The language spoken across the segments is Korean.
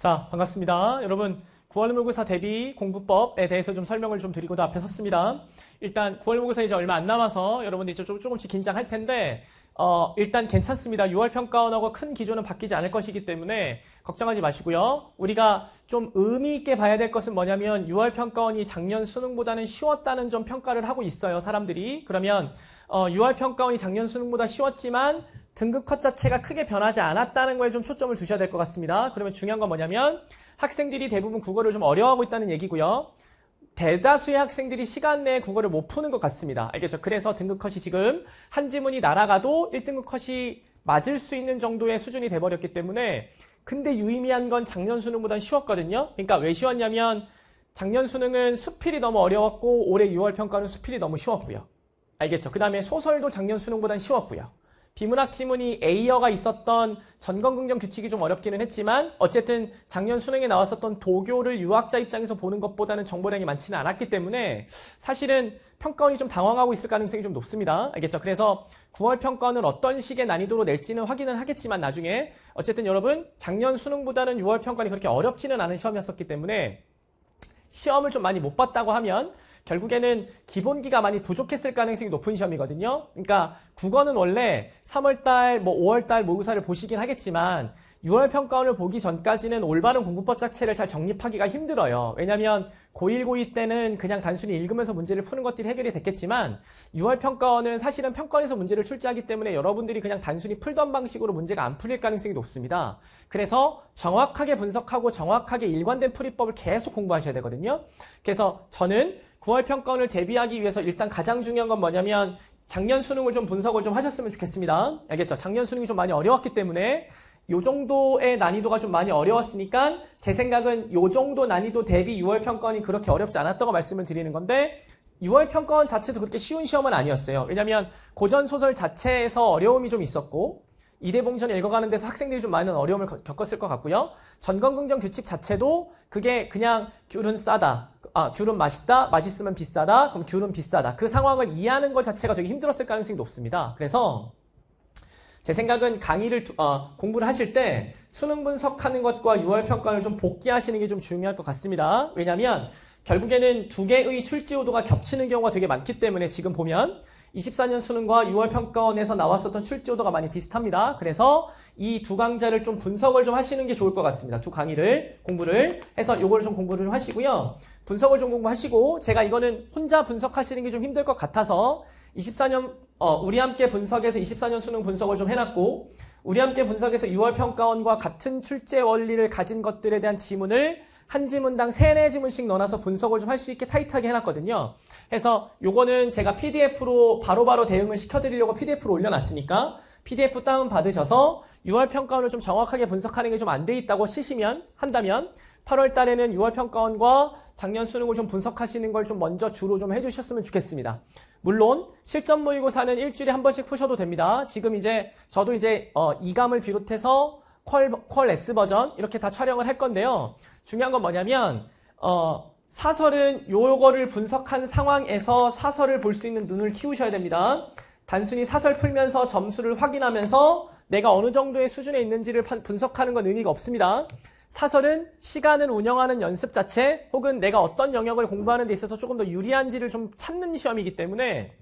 자, 반갑습니다. 여러분, 9월 모의고사 대비 공부법에 대해서 좀 설명을 좀 드리고도 앞에 섰습니다. 일단 9월 모의고사 이제 얼마 안 남아서 여러분들이 좀 조금씩 긴장할 텐데 어, 일단 괜찮습니다. 6월 평가원하고 큰 기조는 바뀌지 않을 것이기 때문에 걱정하지 마시고요. 우리가 좀 의미 있게 봐야 될 것은 뭐냐면 6월 평가원이 작년 수능보다는 쉬웠다는 점 평가를 하고 있어요. 사람들이. 그러면 어, 6월 평가원이 작년 수능보다 쉬웠지만 등급 컷 자체가 크게 변하지 않았다는 거에 좀 초점을 두셔야 될 것 같습니다. 그러면 중요한 건 뭐냐면 학생들이 대부분 국어를 좀 어려워하고 있다는 얘기고요. 대다수의 학생들이 시간 내에 국어를 못 푸는 것 같습니다. 알겠죠? 그래서 등급 컷이 지금 한 지문이 날아가도 1등급 컷이 맞을 수 있는 정도의 수준이 돼버렸기 때문에 근데 유의미한 건 작년 수능보다는 쉬웠거든요. 그러니까 왜 쉬웠냐면 작년 수능은 수필이 너무 어려웠고 올해 6월 평가는 수필이 너무 쉬웠고요. 알겠죠? 그 다음에 소설도 작년 수능보다는 쉬웠고요. 비문학 지문이 A어가 있었던 전건긍정 규칙이 좀 어렵기는 했지만 어쨌든 작년 수능에 나왔었던 도교를 유학자 입장에서 보는 것보다는 정보량이 많지는 않았기 때문에 사실은 평가원이 좀 당황하고 있을 가능성이 좀 높습니다. 알겠죠? 그래서 9월 평가원은 어떤 식의 난이도로 낼지는 확인을 하겠지만 나중에 어쨌든 여러분 작년 수능보다는 6월 평가원이 그렇게 어렵지는 않은 시험이었었기 때문에 시험을 좀 많이 못 봤다고 하면 결국에는 기본기가 많이 부족했을 가능성이 높은 시험이거든요. 그러니까 국어는 원래 3월달, 뭐 5월달 모의고사를 보시긴 하겠지만 6월 평가원을 보기 전까지는 올바른 공부법 자체를 잘 정립하기가 힘들어요. 왜냐하면 고1, 고2 때는 그냥 단순히 읽으면서 문제를 푸는 것들이 해결이 됐겠지만 6월 평가원은 사실은 평가원에서 문제를 출제하기 때문에 여러분들이 그냥 단순히 풀던 방식으로 문제가 안 풀릴 가능성이 높습니다. 그래서 정확하게 분석하고 정확하게 일관된 풀이법을 계속 공부하셔야 되거든요. 그래서 저는 9월 평가원을 대비하기 위해서 일단 가장 중요한 건 뭐냐면 작년 수능을 좀 분석을 좀 하셨으면 좋겠습니다. 알겠죠? 작년 수능이 좀 많이 어려웠기 때문에 요 정도의 난이도가 좀 많이 어려웠으니까 제 생각은 요 정도 난이도 대비 6월 평가원이 그렇게 어렵지 않았다고 말씀을 드리는 건데 6월 평가원 자체도 그렇게 쉬운 시험은 아니었어요. 왜냐하면 고전 소설 자체에서 어려움이 좀 있었고 이대봉전을 읽어가는 데서 학생들이 좀 많은 어려움을 겪었을 것 같고요. 전건긍정 규칙 자체도 그게 그냥 귤은 싸다. 아, 귤은 맛있다. 맛있으면 비싸다. 그럼 귤은 비싸다. 그 상황을 이해하는 것 자체가 되게 힘들었을 가능성이 높습니다. 그래서 제 생각은 강의를 어, 공부를 하실 때 수능 분석하는 것과 6월 평가를 좀 복귀하시는 게 좀 중요할 것 같습니다. 왜냐하면 결국에는 두 개의 출제 오도가 겹치는 경우가 되게 많기 때문에 지금 보면 24년 수능과 6월 평가원에서 나왔었던 출제 오도가 많이 비슷합니다. 그래서 이 두 강좌를 좀 분석을 좀 하시는 게 좋을 것 같습니다. 두 강의를 공부를 해서 요거를 좀 공부를 좀 하시고요. 분석을 좀 공부하시고 제가 이거는 혼자 분석하시는 게 좀 힘들 것 같아서 24년 어, 우리 함께 분석에서 24년 수능 분석을 좀 해놨고 우리 함께 분석에서 6월 평가원과 같은 출제 원리를 가진 것들에 대한 지문을 한 지문당 3, 4지문씩 넣어놔서 분석을 좀 할 수 있게 타이트하게 해놨거든요. 그래서 요거는 제가 PDF로 바로바로 바로 대응을 시켜드리려고 PDF로 올려놨으니까 PDF 다운 받으셔서 6월 평가원을 좀 정확하게 분석하는 게 좀 안 돼 있다고 치시면 한다면 8월 달에는 6월 평가원과 작년 수능을 좀 분석하시는 걸 좀 먼저 주로 좀 해주셨으면 좋겠습니다. 물론 실전 모의고사는 일주일에 한 번씩 푸셔도 됩니다. 지금 이제 저도 이제 어, 이감을 비롯해서 퀄, 퀄 S 버전 이렇게 다 촬영을 할 건데요. 중요한 건 뭐냐면 어, 사설은 요거를 분석한 상황에서 사설을 볼 수 있는 눈을 키우셔야 됩니다. 단순히 사설 풀면서 점수를 확인하면서 내가 어느 정도의 수준에 있는지를 분석하는 건 의미가 없습니다. 사설은 시간을 운영하는 연습 자체 혹은 내가 어떤 영역을 공부하는 데 있어서 조금 더 유리한지를 좀 찾는 시험이기 때문에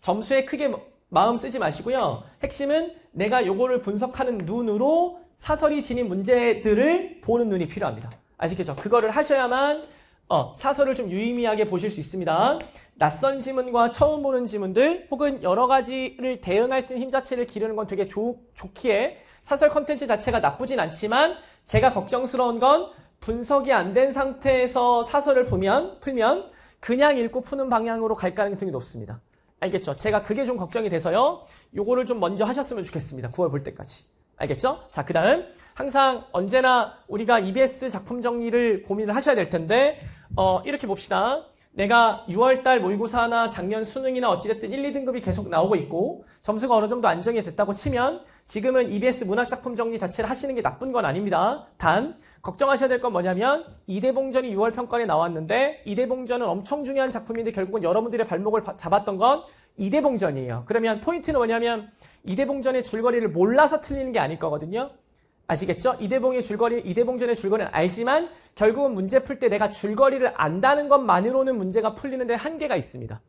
점수에 크게 마음 쓰지 마시고요. 핵심은 내가 요거를 분석하는 눈으로 사설이 지닌 문제들을 보는 눈이 필요합니다. 아시겠죠? 그거를 하셔야만 어, 사설을 좀 유의미하게 보실 수 있습니다. 낯선 지문과 처음 보는 지문들 혹은 여러 가지를 대응할 수 있는 힘 자체를 기르는 건 되게 좋, 좋기에 사설 컨텐츠 자체가 나쁘진 않지만 제가 걱정스러운 건 분석이 안 된 상태에서 사설을 풀면, 풀면 그냥 읽고 푸는 방향으로 갈 가능성이 높습니다. 알겠죠? 제가 그게 좀 걱정이 돼서요. 요거를 좀 먼저 하셨으면 좋겠습니다. 9월 볼 때까지. 알겠죠? 자, 그 다음. 항상 언제나 우리가 EBS 작품 정리를 고민을 하셔야 될 텐데, 어, 이렇게 봅시다. 내가 6월달 모의고사나 작년 수능이나 어찌됐든 1, 2등급이 계속 나오고 있고 점수가 어느 정도 안정이 됐다고 치면 지금은 EBS 문학작품 정리 자체를 하시는 게 나쁜 건 아닙니다. 단 걱정하셔야 될 건 뭐냐면 이대봉전이 6월 평가에 나왔는데 이대봉전은 엄청 중요한 작품인데 결국은 여러분들의 발목을 잡았던 건 이대봉전이에요. 그러면 포인트는 뭐냐면 이대봉전의 줄거리를 몰라서 틀리는 게 아닐 거거든요. 아시겠죠? 이대봉의 줄거리, 이대봉전의 줄거리는 알지만 결국은 문제 풀 때 내가 줄거리를 안다는 것만으로는 문제가 풀리는데 한계가 있습니다.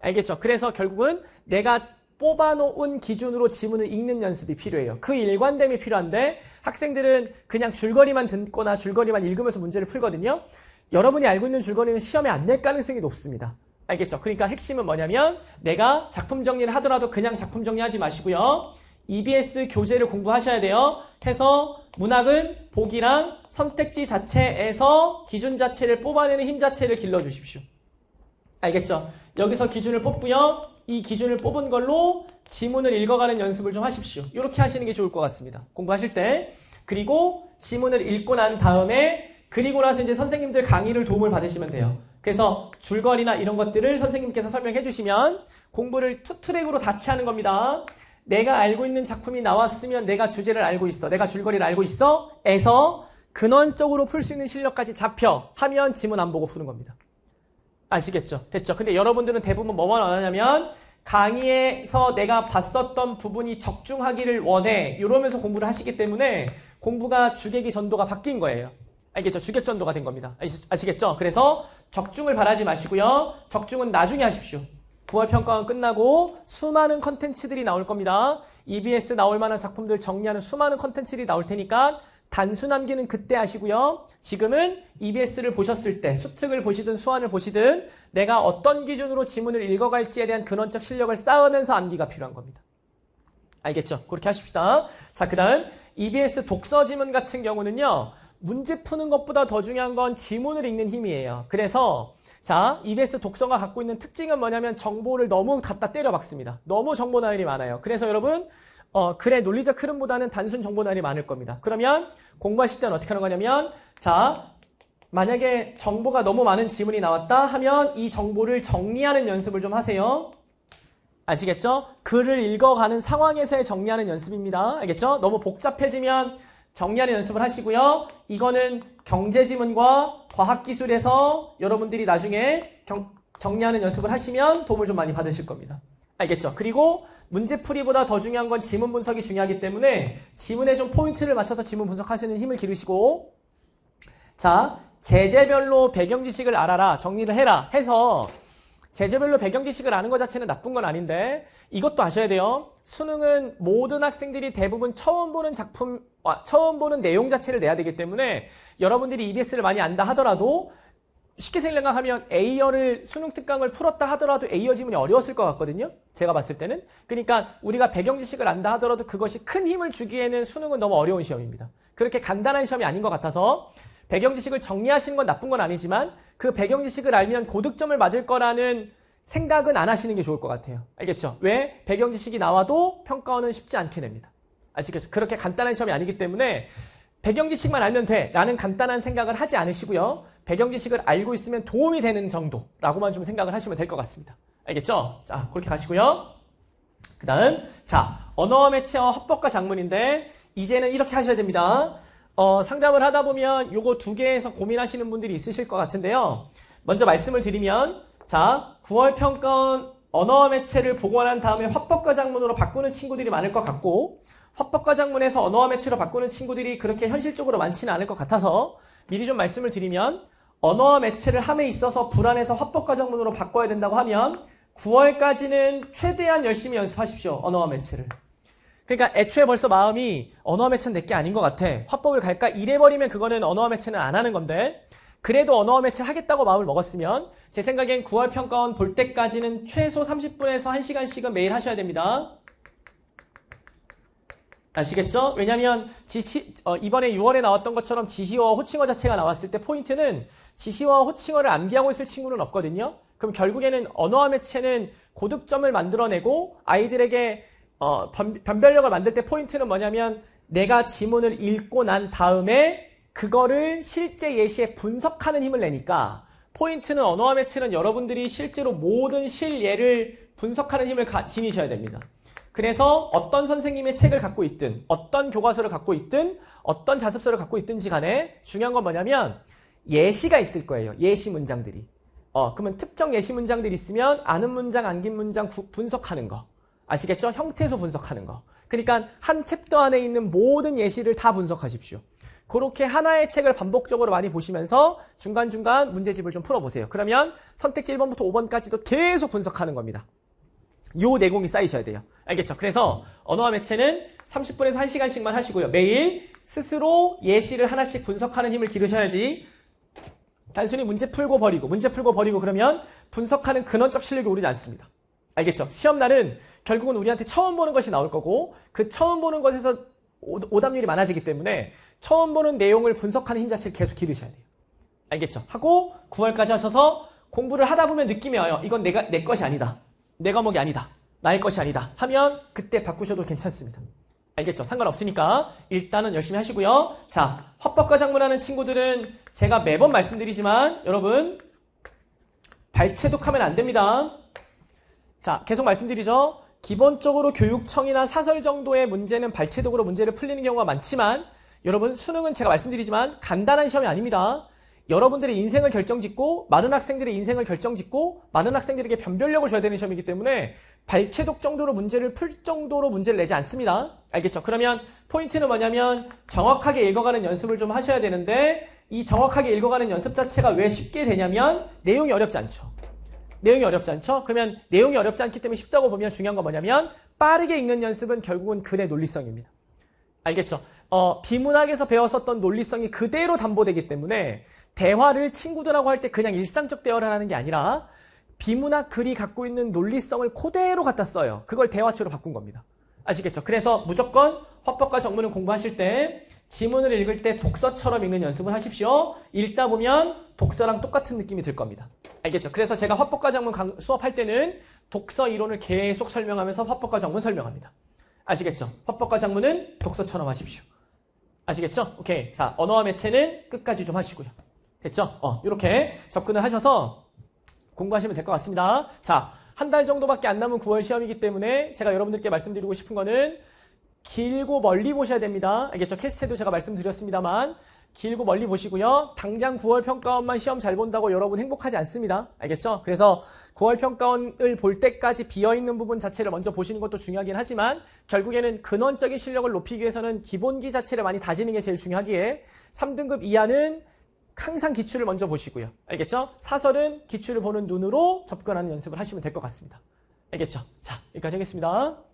알겠죠? 그래서 결국은 내가 뽑아놓은 기준으로 지문을 읽는 연습이 필요해요. 그 일관됨이 필요한데 학생들은 그냥 줄거리만 듣거나 줄거리만 읽으면서 문제를 풀거든요. 여러분이 알고 있는 줄거리는 시험에 안 낼 가능성이 높습니다. 알겠죠? 그러니까 핵심은 뭐냐면 내가 작품 정리를 하더라도 그냥 작품 정리하지 마시고요. EBS 교재를 공부하셔야 돼요. 해서 문학은 보기랑 선택지 자체에서 기준 자체를 뽑아내는 힘 자체를 길러주십시오. 알겠죠? 여기서 기준을 뽑고요. 이 기준을 뽑은 걸로 지문을 읽어가는 연습을 좀 하십시오. 이렇게 하시는 게 좋을 것 같습니다. 공부하실 때. 그리고 지문을 읽고 난 다음에 그리고 나서 이제 선생님들 강의를 도움을 받으시면 돼요. 그래서 줄거리나 이런 것들을 선생님께서 설명해 주시면 공부를 two track으로 같이 하는 겁니다. 내가 알고 있는 작품이 나왔으면 내가 주제를 알고 있어. 내가 줄거리를 알고 있어. 에서 근원적으로 풀 수 있는 실력까지 잡혀 하면 지문 안 보고 푸는 겁니다. 아시겠죠? 됐죠? 근데 여러분들은 대부분 뭐만 원하냐면 강의에서 내가 봤었던 부분이 적중하기를 원해. 이러면서 공부를 하시기 때문에 공부가 주객이 전도가 바뀐 거예요. 알겠죠? 주객 전도가 된 겁니다. 아시겠죠? 그래서 적중을 바라지 마시고요. 적중은 나중에 하십시오. 9월 평가원 끝나고 수많은 컨텐츠들이 나올 겁니다. EBS 나올 만한 작품들 정리하는 수많은 컨텐츠들이 나올 테니까 단수 남기는 그때 하시고요. 지금은 EBS를 보셨을 때 수특을 보시든 수완을 보시든 내가 어떤 기준으로 지문을 읽어갈지에 대한 근원적 실력을 쌓으면서 암기가 필요한 겁니다. 알겠죠? 그렇게 하십시다. 자, 그 다음 EBS 독서 지문 같은 경우는요. 문제 푸는 것보다 더 중요한 건 지문을 읽는 힘이에요. 그래서 자, EBS 독서가 갖고 있는 특징은 뭐냐면 정보를 너무 갖다 때려 박습니다. 너무 정보 나열이 많아요. 그래서 여러분 어, 글의 논리적 흐름보다는 단순 정보 나열이 많을 겁니다. 그러면 공부하실 때는 어떻게 하는 거냐면 자, 만약에 정보가 너무 많은 지문이 나왔다 하면 이 정보를 정리하는 연습을 좀 하세요. 아시겠죠? 글을 읽어가는 상황에서의 정리하는 연습입니다. 알겠죠? 너무 복잡해지면 정리하는 연습을 하시고요. 이거는 경제지문과 과학기술에서 여러분들이 나중에 경, 정리하는 연습을 하시면 도움을 좀 많이 받으실 겁니다. 알겠죠? 그리고 문제풀이보다 더 중요한 건 지문 분석이 중요하기 때문에 지문에 좀 포인트를 맞춰서 지문 분석하시는 힘을 기르시고 자, 제재별로 배경 지식을 알아라, 정리를 해라 해서 제재별로 배경 지식을 아는 것 자체는 나쁜 건 아닌데 이것도 아셔야 돼요. 수능은 모든 학생들이 대부분 처음 보는 작품, 아, 처음 보는 내용 자체를 내야 되기 때문에 여러분들이 EBS를 많이 안다 하더라도 쉽게 생각하면 A열을 수능 특강을 풀었다 하더라도 A열 지문이 어려웠을 것 같거든요. 제가 봤을 때는. 그러니까 우리가 배경 지식을 안다 하더라도 그것이 큰 힘을 주기에는 수능은 너무 어려운 시험입니다. 그렇게 간단한 시험이 아닌 것 같아서 배경 지식을 정리하시는 건 나쁜 건 아니지만 그 배경 지식을 알면 고득점을 맞을 거라는 생각은 안 하시는 게 좋을 것 같아요. 알겠죠? 왜? 배경 지식이 나와도 평가원은 쉽지 않게 냅니다. 아시겠죠? 그렇게 간단한 시험이 아니기 때문에 배경 지식만 알면 돼 라는 간단한 생각을 하지 않으시고요. 배경 지식을 알고 있으면 도움이 되는 정도라고만 좀 생각을 하시면 될 것 같습니다. 알겠죠? 자, 그렇게 가시고요. 그 다음, 자, 언어와 매체와 합법과 작문인데, 이제는 이렇게 하셔야 됩니다. 어, 상담을 하다 보면 요거 두 개에서 고민하시는 분들이 있으실 것 같은데요. 먼저 말씀을 드리면 자 9월 평가원 언어와 매체를 난 다음에 화법과 작문으로 바꾸는 친구들이 많을 것 같고 화법과 작문에서 언어와 매체로 바꾸는 친구들이 그렇게 현실적으로 많지는 않을 것 같아서 미리 좀 말씀을 드리면 언어와 매체를 함에 있어서 불안해서 화법과 작문으로 바꿔야 된다고 하면 9월까지는 최대한 열심히 연습하십시오. 언어와 매체를. 그러니까 애초에 벌써 마음이 언어와 매체는 내게 아닌 것 같아. 화법을 갈까? 이래버리면 그거는 언어와 매체는 안 하는 건데 그래도 언어와 매체를 하겠다고 마음을 먹었으면 제 생각엔 9월 평가원 볼 때까지는 최소 30분에서 1시간씩은 매일 하셔야 됩니다. 아시겠죠? 왜냐면 지시, 어, 이번에 6월에 나왔던 것처럼 지시어와 호칭어 자체가 나왔을 때 포인트는 지시어와 호칭어를 암기하고 있을 친구는 없거든요. 그럼 결국에는 언어와 매체는 고득점을 만들어내고 아이들에게 어, 변별력을 만들 때 포인트는 뭐냐면 내가 지문을 읽고 난 다음에 그거를 실제 예시에 분석하는 힘을 내니까 포인트는 언어와 매체는 여러분들이 실제로 모든 실예를 분석하는 힘을 가, 지니셔야 됩니다. 그래서 어떤 선생님의 책을 갖고 있든 어떤 교과서를 갖고 있든 어떤 자습서를 갖고 있든지 간에 중요한 건 뭐냐면 예시가 있을 거예요. 예시 문장들이. 어, 그러면 특정 예시 문장들이 있으면 아는 문장, 안 긴 문장 구, 분석하는 거. 아시겠죠? 형태소 분석하는 거. 그러니까 한 챕터 안에 있는 모든 예시를 다 분석하십시오. 그렇게 하나의 책을 반복적으로 많이 보시면서 중간중간 문제집을 좀 풀어보세요. 그러면 선택지 1번부터 5번까지도 계속 분석하는 겁니다. 요 내공이 쌓이셔야 돼요. 알겠죠? 그래서 언어와 매체는 30분에서 1시간씩만 하시고요. 매일 스스로 예시를 하나씩 분석하는 힘을 기르셔야지 단순히 문제 풀고 버리고 문제 풀고 버리고 그러면 분석하는 근원적 실력이 오르지 않습니다. 알겠죠? 시험날은 결국은 우리한테 처음 보는 것이 나올 거고 그 처음 보는 것에서 오답률이 많아지기 때문에 처음 보는 내용을 분석하는 힘 자체를 계속 기르셔야 돼요. 알겠죠? 하고 9월까지 하셔서 공부를 하다 보면 느낌이 와요. 이건 내가 내 것이 아니다. 내 과목이 아니다. 나의 것이 아니다. 하면 그때 바꾸셔도 괜찮습니다. 알겠죠? 상관없으니까 일단은 열심히 하시고요. 자, 화법과 작문하는 친구들은 제가 매번 말씀드리지만 여러분 발췌독하면 안 됩니다. 자, 계속 말씀드리죠. 기본적으로 교육청이나 사설 정도의 문제는 발췌독으로 문제를 풀리는 경우가 많지만 여러분 수능은 제가 말씀드리지만 간단한 시험이 아닙니다. 여러분들의 인생을 결정짓고 많은 학생들의 인생을 결정짓고 많은 학생들에게 변별력을 줘야 되는 시험이기 때문에 발췌독 정도로 문제를 풀 정도로 문제를 내지 않습니다. 알겠죠? 그러면 포인트는 뭐냐면 정확하게 읽어가는 연습을 좀 하셔야 되는데 이 정확하게 읽어가는 연습 자체가 왜 쉽게 되냐면 내용이 어렵지 않죠. 내용이 어렵지 않죠? 그러면 내용이 어렵지 않기 때문에 쉽다고 보면 중요한 건 뭐냐면 빠르게 읽는 연습은 결국은 글의 논리성입니다. 알겠죠? 어, 비문학에서 배웠었던 논리성이 그대로 담보되기 때문에 대화를 친구들하고 할 때 그냥 일상적 대화를 하는 게 아니라 비문학 글이 갖고 있는 논리성을 그대로 갖다 써요. 그걸 대화체로 바꾼 겁니다. 아시겠죠? 그래서 무조건 화법과 정문을 공부하실 때 지문을 읽을 때 독서처럼 읽는 연습을 하십시오. 읽다 보면 독서랑 똑같은 느낌이 들 겁니다. 알겠죠? 그래서 제가 화법과 정문 수업할 때는 독서 이론을 계속 설명하면서 화법과 정문 설명합니다. 아시겠죠? 화법과 정문은 독서처럼 하십시오. 아시겠죠? 오케이. 자, 언어와 매체는 끝까지 좀 하시고요. 됐죠? 어, 이렇게 접근을 하셔서 공부하시면 될 것 같습니다. 자, 한 달 정도밖에 안 남은 9월 시험이기 때문에 제가 여러분들께 말씀드리고 싶은 거는 길고 멀리 보셔야 됩니다. 알겠죠? 캐스트에도 제가 말씀드렸습니다만 길고 멀리 보시고요. 당장 9월 평가원만 시험 잘 본다고 여러분 행복하지 않습니다. 알겠죠? 그래서 9월 평가원을 볼 때까지 비어있는 부분 자체를 먼저 보시는 것도 중요하긴 하지만 결국에는 근원적인 실력을 높이기 위해서는 기본기 자체를 많이 다지는 게 제일 중요하기에 3등급 이하는 항상 기출을 먼저 보시고요. 알겠죠? 사설은 기출을 보는 눈으로 접근하는 연습을 하시면 될 것 같습니다. 알겠죠? 자, 여기까지 하겠습니다.